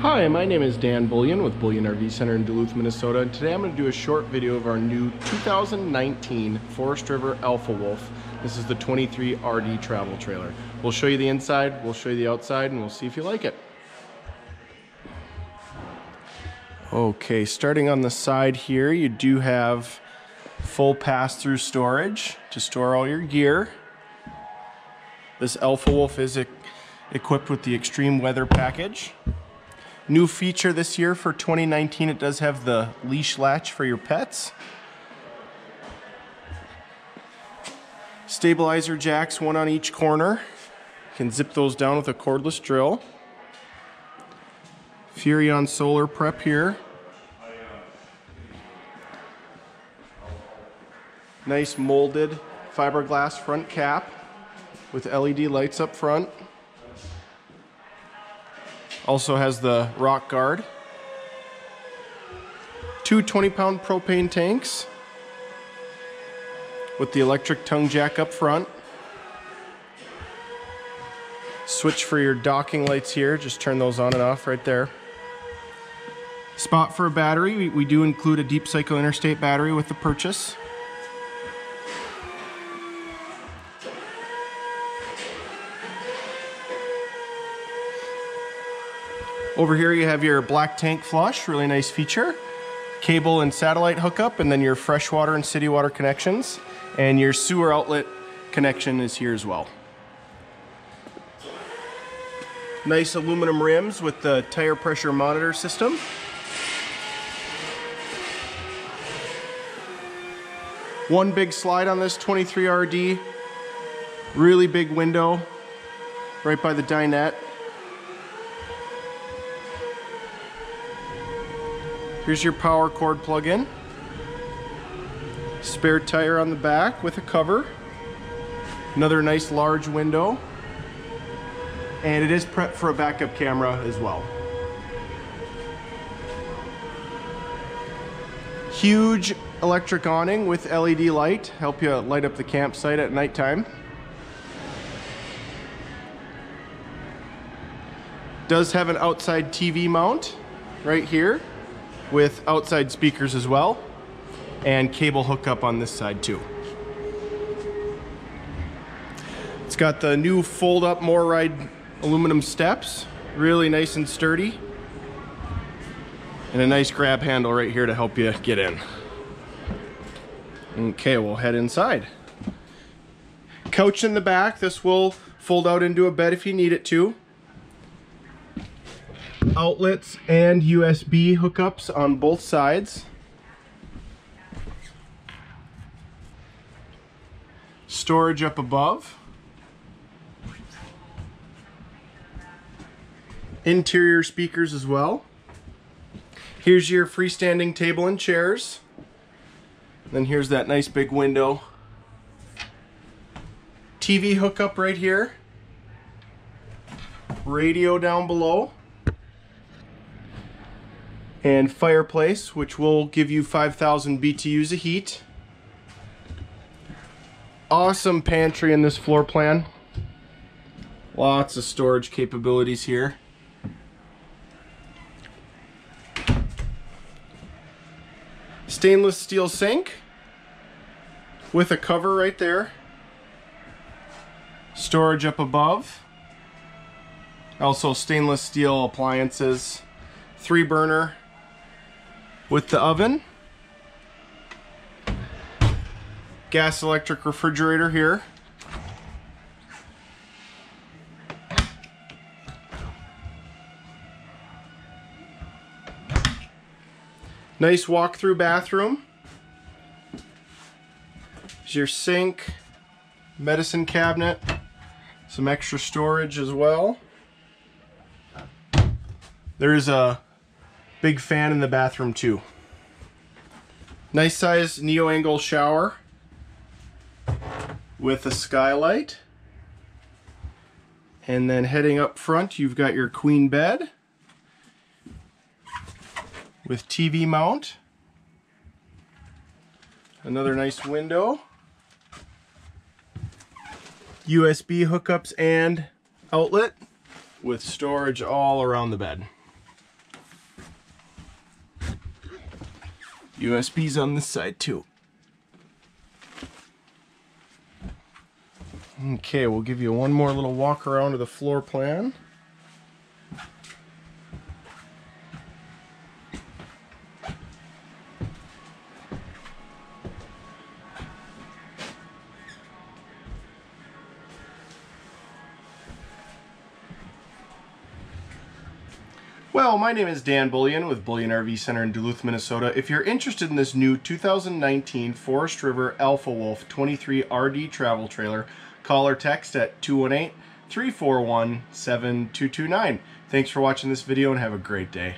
Hi, my name is Dan Bullyan with Bullyan RV Center in Duluth, Minnesota, and today I'm going to do a short video of our new 2019 Forest River Alpha Wolf. This is the 23 RD travel trailer. We'll show you the inside, we'll show you the outside, and we'll see if you like it. Okay, starting on the side here, you do have full pass-through storage to store all your gear. This Alpha Wolf is equipped with the extreme weather package. New feature this year for 2019, it does have the leash latch for your pets. Stabilizer jacks, one on each corner. You can zip those down with a cordless drill. Furrion solar prep here. Nice molded fiberglass front cap with LED lights up front. Also has the rock guard. Two 20 pound propane tanks with the electric tongue jack up front. Switch for your docking lights here, just turn those on and off right there. Spot for a battery, we, we do include a deep cycle interstate battery with the purchase. Over here you have your black tank flush, really nice feature. Cable and satellite hookup, and then your freshwater and city water connections. And your sewer outlet connection is here as well. Nice aluminum rims with the tire pressure monitor system. One big slide on this 23RD. Really big window right by the dinette. Here's your power cord plug-in. Spare tire on the back with a cover. Another nice large window. And it is prepped for a backup camera as well. Huge electric awning with LED light. Help you light up the campsite at nighttime. Does have an outside TV mount right here with outside speakers as well and cable hookup on this side too. It's got the new fold up MORryde aluminum steps, really nice and sturdy. And a nice grab handle right here to help you get in. Okay, we'll head inside. Couch in the back, this will fold out into a bed if you need it to outlets and USB hookups on both sides. Storage up above. Interior speakers as well. Here's your freestanding table and chairs. Then here's that nice big window. TV hookup right here. Radio down below and fireplace, which will give you 5,000 BTUs of heat. Awesome pantry in this floor plan. Lots of storage capabilities here. Stainless steel sink with a cover right there. Storage up above. Also stainless steel appliances. Three burner with the oven. Gas electric refrigerator here. Nice walk-through bathroom. Here's your sink, medicine cabinet, some extra storage as well. There's a Big fan in the bathroom too. Nice size neo-angle shower with a skylight. And then heading up front, you've got your queen bed with TV mount. Another nice window. USB hookups and outlet with storage all around the bed. USBs on this side too. Okay, we'll give you one more little walk around of the floor plan. Well, my name is Dan Bullyan with Bullyan RV Center in Duluth, Minnesota. If you're interested in this new 2019 Forest River Alpha Wolf 23 RD travel trailer, call or text at 218 341 7229. Thanks for watching this video and have a great day.